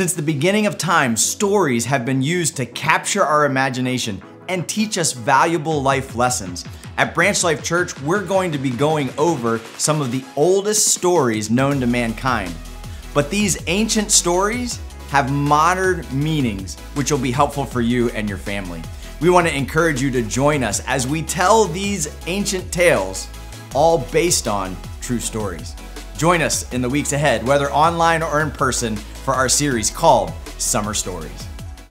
Since the beginning of time, stories have been used to capture our imagination and teach us valuable life lessons. At Branch Life Church, we're going to be going over some of the oldest stories known to mankind. But these ancient stories have modern meanings, which will be helpful for you and your family. We want to encourage you to join us as we tell these ancient tales, all based on true stories. Join us in the weeks ahead, whether online or in person, for our series called Summer Stories.